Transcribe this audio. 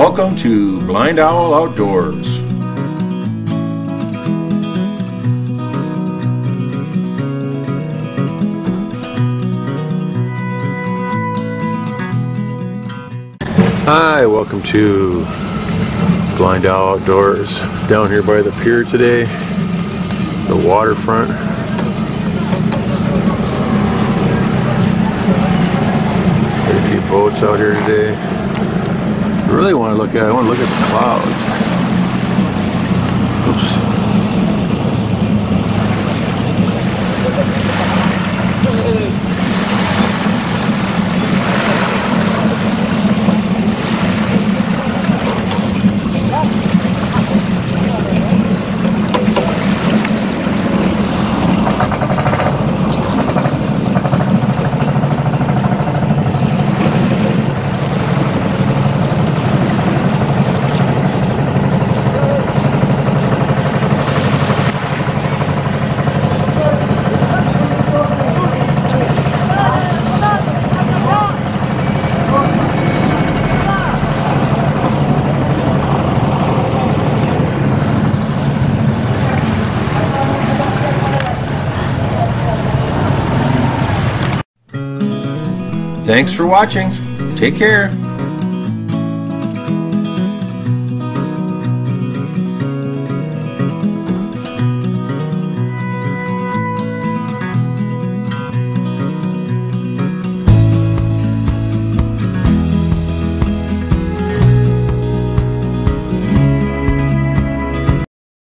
Welcome to Blind Owl Outdoors. Hi, welcome to Blind Owl Outdoors. Down here by the pier today, the waterfront. Got a few boats out here today. Really want to look at I want to look at the clouds. Thanks for watching. Take care.